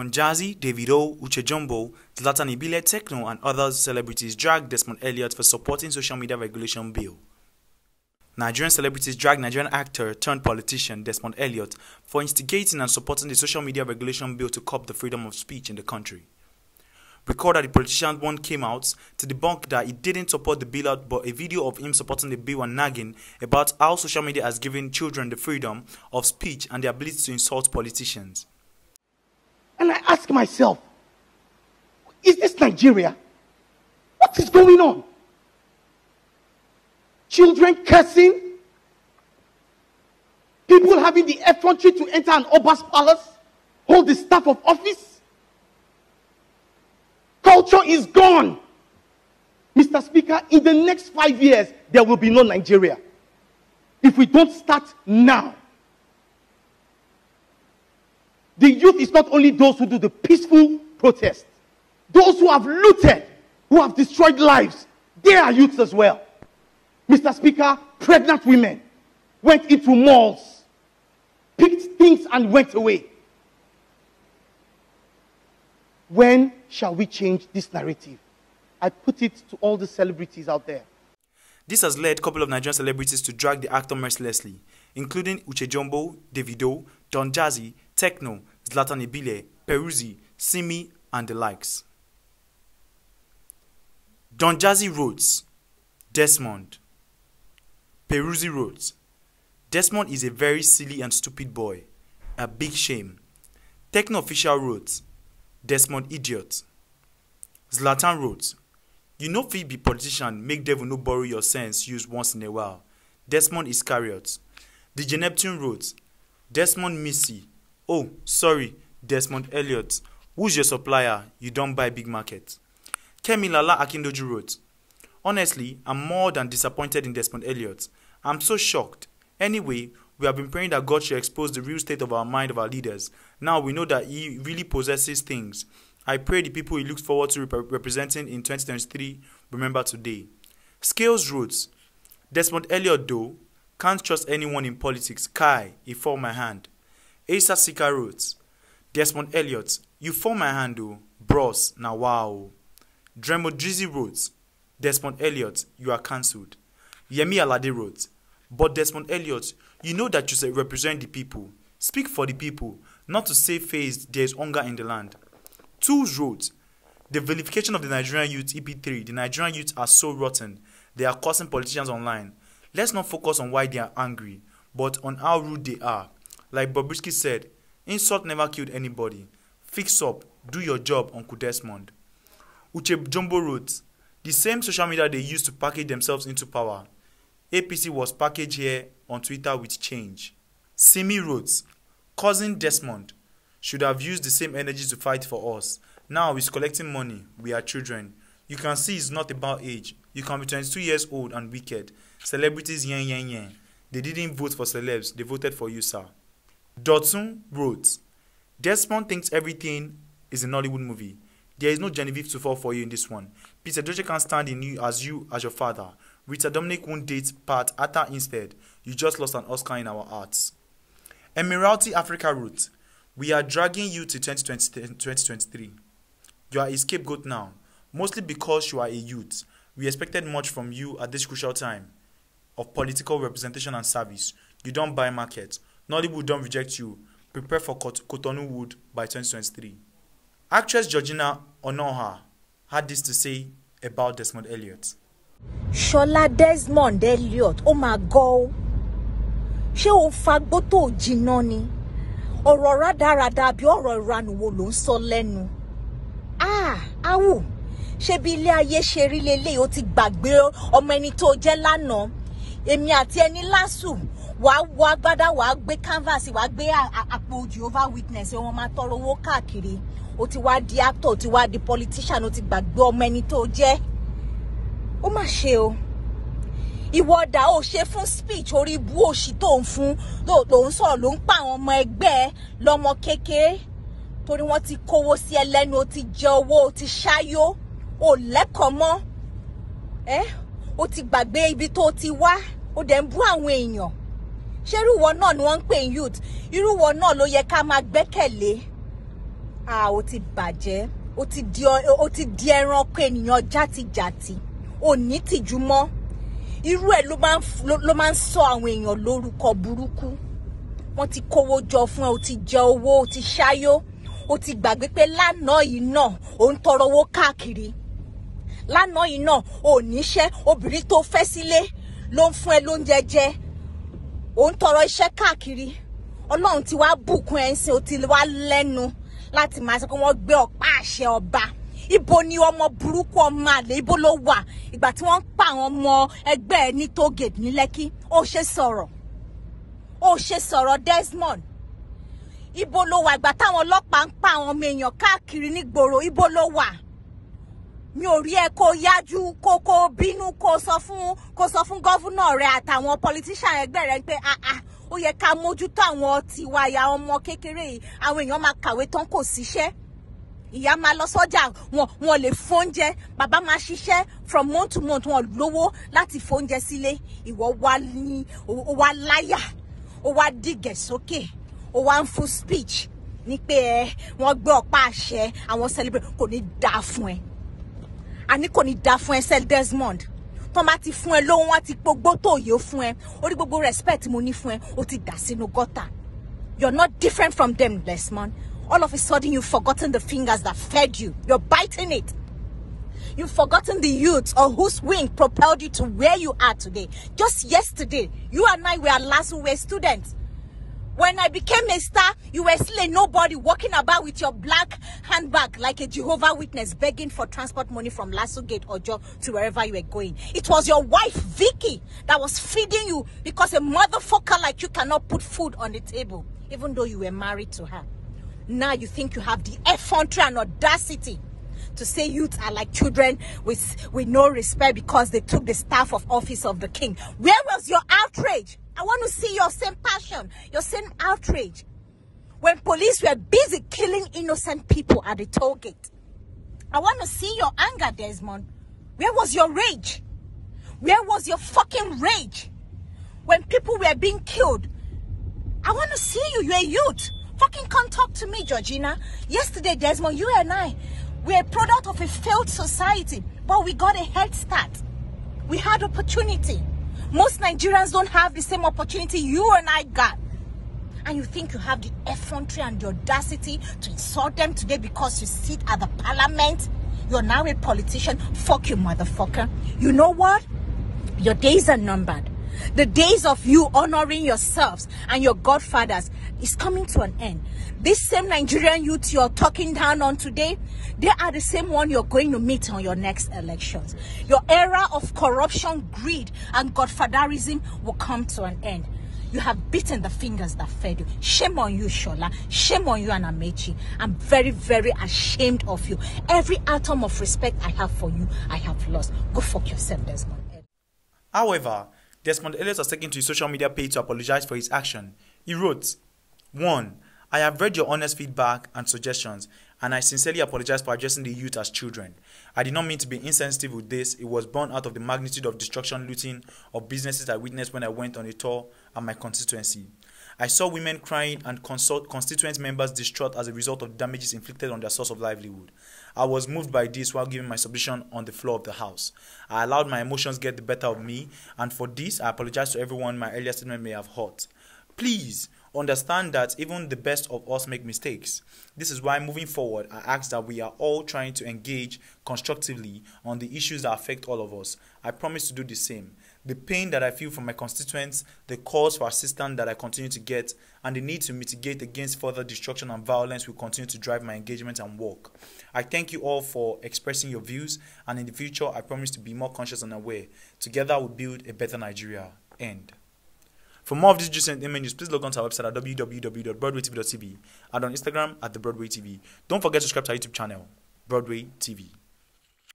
Don Jazzy, Davido, Uche Jombo, Zlatan Ibile, Teckno, and other celebrities dragged Desmond Elliott for supporting social media regulation bill. Nigerian celebrities dragged Nigerian actor turned politician Desmond Elliott for instigating and supporting the social media regulation bill to curb the freedom of speech in the country. Record that the politician one came out to debunk that he didn't support the bill out, but a video of him supporting the bill and nagging about how social media has given children the freedom of speech and the ability to insult politicians. Ask myself, is this Nigeria? What is going on? Children cursing, people having the effrontery to enter an Oba's palace, hold the staff of office. Culture is gone. Mr. Speaker, in the next five years, there will be no Nigeria. If we don't start now, the youth is not only those who do the peaceful protest, those who have looted, who have destroyed lives, they are youths as well. Mr. Speaker, pregnant women went into malls, picked things, and went away. When shall we change this narrative? I put it to all the celebrities out there. This has led a couple of Nigerian celebrities to drag the actor mercilessly, including Uche Jombo, Davido, Don Jazzy, Teckno, Zlatan Ibile, Peruzzi, Simi, and the likes. Don Jazzy wrote, Desmond. Peruzzi wrote, Desmond is a very silly and stupid boy. A big shame. Teckno official wrote, Desmond idiot. Zlatan wrote, You know fit be politician, make devil no borrow your sense use once in a while. Desmond Iscariot. DJ Neptune wrote, Desmond Missy. Oh, sorry, Desmond Elliott. Who's your supplier? You don't buy big market. Kemi Lala Akindoju wrote, Honestly, I'm more than disappointed in Desmond Elliott. I'm so shocked. Anyway, we have been praying that God should expose the real state of our mind of our leaders. Now we know that He really possesses things. I pray the people He looks forward to rep- representing in 2023 remember today. Skales wrote, Desmond Elliott, though, can't trust anyone in politics. Kai, he fall my hand. Asa Sika wrote, Desmond Elliott, you fall my hand, though. Bros, now wow. Dremo Drizzy wrote, Desmond Elliott, you are cancelled. Yemi Alade wrote, But Desmond Elliott, you know that you represent the people. Speak for the people, not to save face there is hunger in the land. Tools wrote, The vilification of the Nigerian youth, EP3, the Nigerian youth are so rotten, they are causing politicians online. Let's not focus on why they are angry, but on how rude they are. Like Bobrisky said, insult never killed anybody. Fix up, do your job, Uncle Desmond. Uche Jombo wrote, The same social media they used to package themselves into power. APC was packaged here on Twitter with change. Simi wrote, Cousin Desmond should have used the same energy to fight for us. Now he's collecting money. We are children. You can see it's not about age. You can be 22 years old and wicked. Celebrities yen yen yen. They didn't vote for celebs, they voted for you, sir. Dotsun wrote, Desmond thinks everything is a Nollywood movie. There is no Genevieve to fall for you in this one. Peter Doja can't stand in you as you as your father. Rita Dominic won't date Pat Attah instead. You just lost an Oscar in our hearts. Emirati Africa Route. We are dragging you to 2020, 2023. You are a scapegoat now, mostly because you are a youth. We expected much from you at this crucial time of political representation and service. You don't buy market. Nollywood don't reject you. Prepare for Cot- Cotonou Wood by 2023. Actress Georgina Onuoha had this to say about Desmond Elliott. ṣọlá desmond elliot máa gọ ó ṣé o fagbó tó jiná ọ̀rọ̀ rádaràda bí ọ̀rọ̀ ìranù wo ló ń sọ lẹ́nu? Ah awù ṣé bí ilé ayé ṣe rí leléyìí ó ti gbàgbé ọmọ ẹni tó jẹ́ lánàá. Èmi àti ẹni lásù wàá wọ agbádá wàá gbé canvas wàá gbé àpò jehovah witness wọn máa tọrọ owó káàkiri. Ó ti wá di actor ó ti wá di politician ó ti gbàgbé ọmọ ẹni tó jẹ́. Ó mà ṣe o ìwọ ọ̀dà ò ṣe fún speech orí ibú òṣì tó ń fún ló ń sọ̀rọ̀ ló ń pa àwọn ọmọ ẹgbẹ́ lọ́mọ kékeré. Torí wọ́n ti kówó sí ẹ lẹ́nu ó ti jẹ owó ó ti ṣáyó ò lẹ́kọ̀ọ́ mọ́. Ẹ ó ti gbàgbé ibi tó ti wá ó dẹ̀ ń bú àwọn èèyàn. Ṣé irú ìwọ náà ni wọ́n ń pè ní youth? Irú ìwọ náà ló yẹ ká máa gbẹ́kẹ̀lé. A ó ti bàjẹ́ ó ó ti di ẹranko ènìyàn játijàti. Ò ní tìjú mọ́ irú ẹ̀ ló máa ń sọ àwọn èèyàn lórúkọ burúkú. Wọ́n ti kówó jọ fún ẹ o ti jẹ owó o ti ṣáyó o ti gbàgbé pé lánàá yìí náà ò ń tọrọ owó káàkiri. Lánàá yìí náà ò níṣẹ́ obìnrin tó fẹ́ sílé ló ń fún ẹ lóúnjẹ jẹ ò ń tọrọ iṣẹ́ káàkiri. Ọlọ́run ti wá bùkún ẹ̀ ń sìn ó ti wá lẹ́nu láti máa sọ pé wọ́n gbé ọ̀pá àṣẹ ọba ibo ni ọmọ burúkú ọmọ àlè? Ibo ló wà? Ìgbà tí wọ́n ń pa àwọn ọmọ ẹgbẹ́ ẹ ní tógèdè ní lẹ́kí ó ṣe sọ̀rọ̀. Ó ṣe sọ̀rọ̀ Desmond. Ibo ló wà? Ìgbà táwọn ọlọ́pàá ń pa àwọn ọmọ èèyàn káàkiri nígboro ibo ló wà? Mi ò rí ẹ kó yájú kó kó bínú kó sọ fún kó sọ fún gọ́fúnà rẹ àtàwọn politician ẹgbẹ́ rẹ pé ah ah ó yẹ ká mójútó àwọn tiwa ìyá ọmọ kékeré yìí. Àwọn èèyàn máa kàwé tán kò síṣẹ́ ìyá máa lọ sọ́jà wọn wọn lè fóúnjẹ bàbá máa ṣiṣẹ́ from month to month wọn lówó láti fóúnjẹ sílé. Ìwọ wá ní ó wá láyà ó wá dìgẹ̀ sókè ó wá ń fún speech ní pé ẹ wọ́n gbé ọ̀pá àṣẹ àwọn celebrate. Kò ní dáa fún ẹ. Àní kò ní dáa fún ẹ sel Desmond. Tó máa ti fún ẹ lóhun wá ti gbogbo tó yẹ fún ẹ. Orí gbogbo respect mo ní fún ẹ ó ti dà sínú gọ́tà. You're not different from them Desmond all of a sudden you've forgotten the fingers that fed you you're biting it You've forgotten the youth or whose wing propelled you to where you are today. Just yesterday, you and I were last we were students. When I became a star, you were still a nobody walking about with your black handbag like a Jehovah Witness begging for transport money from Lasso Gate or Joe to wherever you were going. It was your wife, Vicky, that was feeding you because a motherfucker like you cannot put food on the table, even though you were married to her. Now you think you have the effrontery and audacity to say youth are like children with, with no respect because they took the staff of office of the king. Where was your outrage? I want to see your same passion, your same outrage. When police were busy killing innocent people at the toll gate. I want to see your anger, Desmond. Where was your rage? Where was your fucking rage? When people were being killed. I want to see you. You're a youth. Fucking come talk to me, Georgina. Yesterday, Desmond, you and I, we're a product of a failed society, but we got a head start. We had opportunity. Most Nigerians don't have the same opportunity you and I got. And you think you have the effrontery and the audacity to insult them today because you sit at the parliament? You're now a politician. Fuck you, motherfucker. You know what? Your days are numbered. The days of you honoring yourselves and your godfathers is coming to an end. This same Nigerian youth you're talking down on today, they are the same one you're going to meet on your next elections. Your era of corruption, greed, and godfatherism will come to an end. You have beaten the fingers that fed you. Shame on you, Shola. Shame on you, Anamechi. I'm very, very ashamed of you. Every atom of respect I have for you, I have lost. Go fuck yourself, Desmond. However, Desmond Elliot has taken to his social media page to apologize for his action. He wrote, 1. I have read your honest feedback and suggestions, and I sincerely apologize for addressing the youth as children. I did not mean to be insensitive with this. It was born out of the magnitude of destruction, looting of businesses I witnessed when I went on a tour at my constituency. I saw women crying and consult constituent members distraught as a result of damages inflicted on their source of livelihood. I was moved by this while giving my submission on the floor of the house. I allowed my emotions get the better of me, and for this I apologize to everyone my earlier statement may have hurt. Please understand that even the best of us make mistakes. This is why moving forward, I ask that we are all trying to engage constructively on the issues that affect all of us. I promise to do the same. The pain that I feel from my constituents, the calls for assistance that I continue to get, and the need to mitigate against further destruction and violence will continue to drive my engagement and work. I thank you all for expressing your views, and in the future, I promise to be more conscious and aware. Together, we build a better Nigeria. End. For more of these recent images, please log on to our website at www.broadwaytv.tv and on Instagram at the Broadway TV. Don't forget to subscribe to our YouTube channel, Broadway TV.